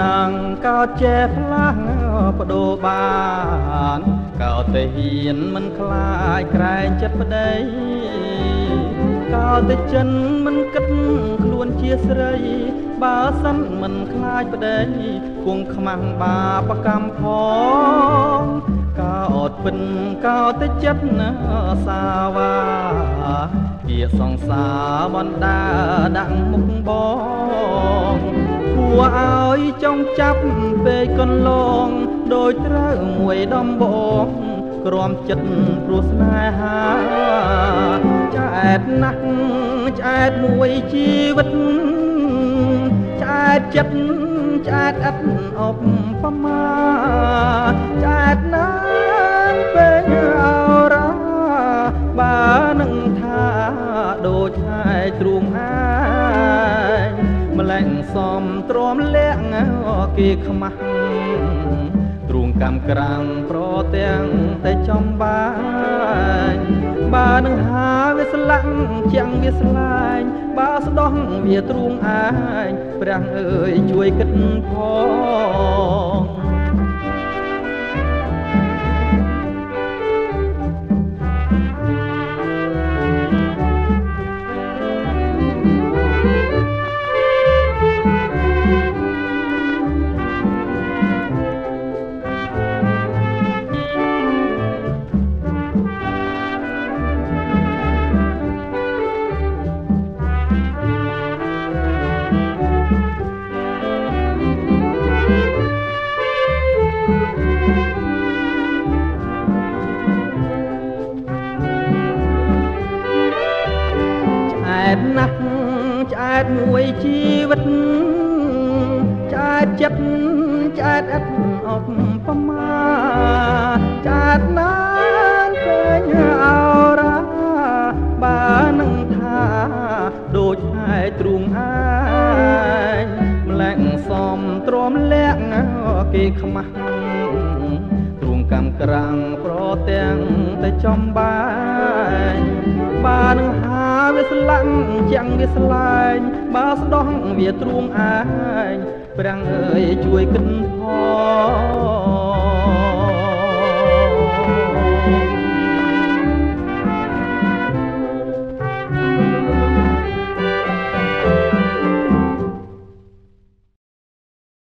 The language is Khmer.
ណាងកោតចេះផ្លាស់បដូរបានកោតតែហ៊ានមិនខ្លាចក្រែងចិត្តប្តីកោតតែចិនមិនគិតខ្លួនជាស្រី បើសិនមិនខ្លាចប្តីគង់ខ្មាំងបាបកម្មផងកោតពិនកោតតែចិត្តណាសាវាជាសង្សារបណ្ដាដាក់មុខបង គួរឲ្យចង់ចាប់ពេកកន្លងដោយត្រូវមួយដំបងក្រំចិត្តព្រោះស្នេហាឆ្អែតណាស់ឆ្អែតមួយជីវិតឆ្អែតចិត្តឆ្អែតឥតអបប្រមាឆ្អែតណាស់ពេលអរ៉ាបើនឹងថាដូចហើយទ្រូងអាយម្លែងសំទ្រាំលាក់គេខ្មាស់ទ្រូងកម្មក្រាំងប្រទាំងតែចំបានបើនឹងហាវាស្លាក់ជាងវាស្លាញ់បើស្ដោះវាទ្រូងអាយព្រះអើយជួយគិតផង តណាស់ឆ្អែតមួយជីវិតឆ្អែតចិត្តឆ្អែតឥតអបប្រមាឆ្អែតណាស់ពេញអរ៉ាបើនឹងថាដូចហើយទ្រូងអាយម្លែងសំទ្រាំលាក់គេខ្មាស់ទ្រូងកម្មក្រាំងប្រទាំងតែចំបានបើនឹងហាវា ស្លាក់ជាងវាស្លាញ់បើស្ដោះវាទ្រូងអាយប្រាំងអើយជួយគិតផង